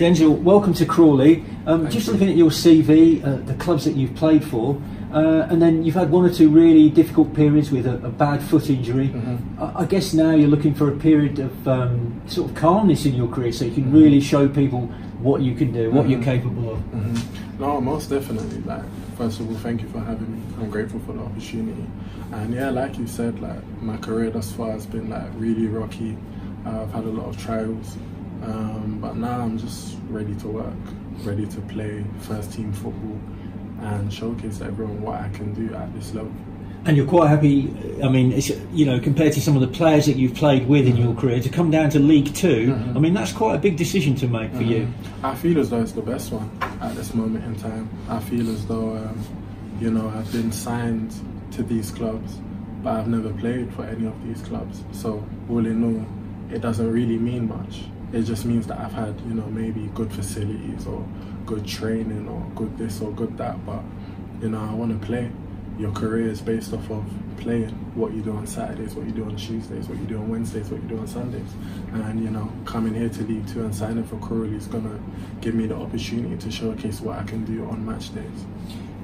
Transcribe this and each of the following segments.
Denzeil, welcome to Crawley. Um, just looking at your CV, uh, the clubs that you've played for, uh, and then you've had one or two really difficult periods with a, a bad foot injury. Mm-hmm. I, I guess now you're looking for a period of um, sort of calmness in your career so you can Mm-hmm. really show people what you can do, what you're capable of. Mm-hmm. No, most definitely. Like, first of all, thank you for having me. I'm grateful for the opportunity. And yeah, like you said, like my career thus far has been like really rocky. Uh, I've had a lot of trials, um, but now I'm just ready to work, ready to play first team football, and showcase everyone what I can do at this level. And you're quite happy. I mean, it's, you know, compared to some of the players that you've played with in your career, to come down to League 2 Mm-hmm. I mean, that's quite a big decision to make for you. I feel as though it's the best one at this moment in time. I feel as though, um, you know, I've been signed to these clubs, but I've never played for any of these clubs. So, all in all, it doesn't really mean much. It just means that I've had, you know, maybe good facilities or good training or good this or good that. But, you know, I want to play. Your career is based off of playing what you do on Saturdays, what you do on Tuesdays, what you do on Wednesdays, what you do on Sundays. And, you know, coming here to League Two and signing for Crawley is going to give me the opportunity to showcase what I can do on match days.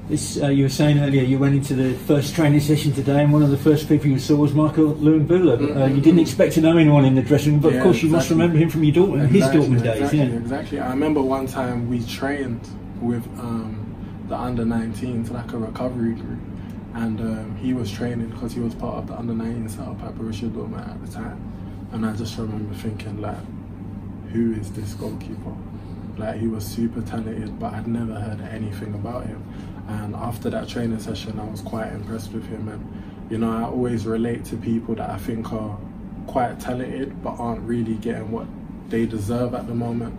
This, uh, you were saying earlier, you went into the first training session today, and one of the first people you saw was Michael Lewin Uh, you didn't expect to know anyone in the dressing room, but Yeah, of course you must remember him from your Dortmund, his Dortmund days. exactly, Yeah. exactly. I remember one time we trained with um, the under 19s, like a recovery group, and um, he was training because he was part of the under 19 setup at Borussia Dortmund at the time. And I just remember thinking, like, who is this goalkeeper? Like, he was super talented, but I'd never heard anything about him. And after that training session, I was quite impressed with him. And, you know, I always relate to people that I think are quite talented, but aren't really getting what they deserve at the moment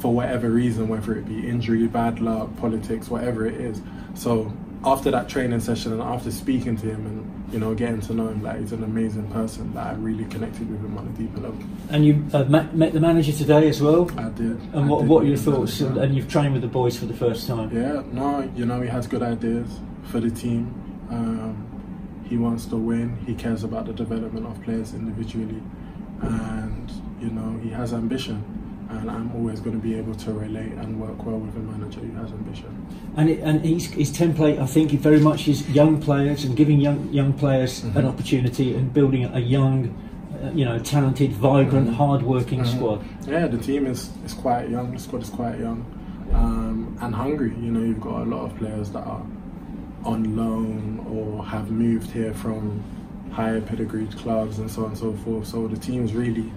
for whatever reason, whether it be injury, bad luck, politics, whatever it is. So after that training session and after speaking to him and you know getting to know him, like he's an amazing person. Like I really connected with him on a deeper level. And you uh, met, met the manager today as well. I did. And I what, did what are your thoughts? And, and you've trained with the boys for the first time. Yeah, no, you know, he has good ideas for the team. Um, he wants to win. He cares about the development of players individually. And, you know, he has ambition. And I'm always going to be able to relate and work well with a manager who has ambition. And, it, and his, his template, I think, very much is young players and giving young young players Mm-hmm. an opportunity and building a young, uh, you know, talented, vibrant, Mm-hmm. hard-working squad. Yeah, the team is, is quite young. The squad is quite young um, and hungry. You know, you've got a lot of players that are on loan or have moved here from higher pedigreed clubs and so on and so forth. So the team's really,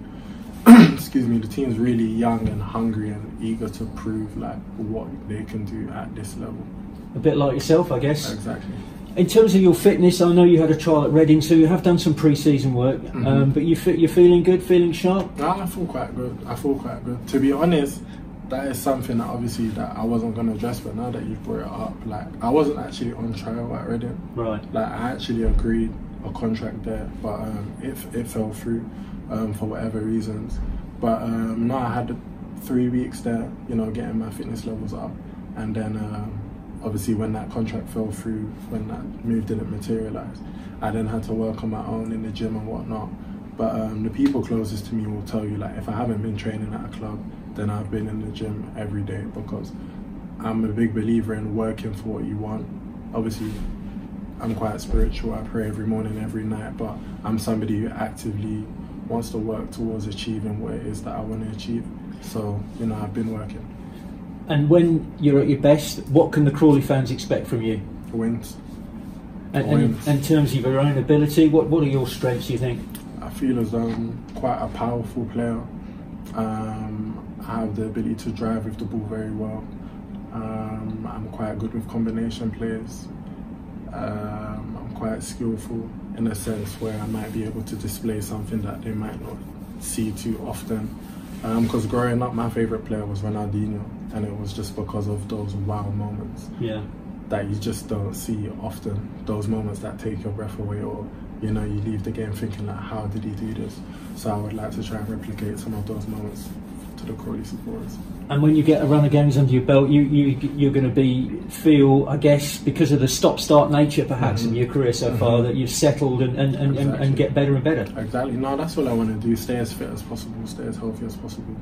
excuse me, the team's really young and hungry and eager to prove like what they can do at this level. A bit like yourself, I guess. Exactly. In terms of your fitness, I know you had a trial at Reading, so you have done some pre-season work. Mm-hmm. Um, but you you're feeling good, feeling sharp. No, I feel quite good. I feel quite good. To be honest, that is something that obviously that I wasn't gonna address, but now that you've brought it up, like I wasn't actually on trial at Reading. Right. Like I actually agreed a contract there, but um, it it fell through um, for whatever reasons. But um, no, I had three weeks there, you know, getting my fitness levels up, and then um, obviously when that contract fell through, when that move didn't materialize, I then had to work on my own in the gym and whatnot. But um, the people closest to me will tell you, like, if I haven't been training at a club, then I've been in the gym every day because I'm a big believer in working for what you want. Obviously, I'm quite spiritual. I pray every morning, every night, but I'm somebody who actively wants to work towards achieving what it is that I want to achieve. So, you know, I've been working. And when you're at your best, what can the Crawley fans expect from you? Wins. And, and Wins. in terms of your own ability, what what are your strengths? do You think? I feel as though I'm quite a powerful player. Um, I have the ability to drive with the ball very well. Um, I'm quite good with combination plays. Um, I'm quite skillful in a sense where I might be able to display something that they might not see too often. Um, because growing up, my favourite player was Ronaldinho, and it was just because of those wow moments Yeah. that you just don't see often. Those moments that take your breath away, or you know, you leave the game thinking like, how did he do this? So I would like to try and replicate some of those moments to the Crawley supporters. And when you get a run of games under your belt, you, you you're going to be feel, I guess, because of the stop-start nature perhaps in your career so far, that you've settled and and, and, and, and get better and better. Exactly. No, that's what I want to do. Stay as fit as possible. Stay as healthy as possible.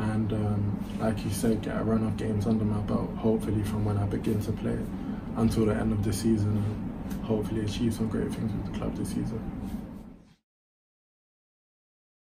and um, like you said, get a run of games under my belt. Hopefully, from when I begin to play until the end of the season, and hopefully achieve some great things with the club this season.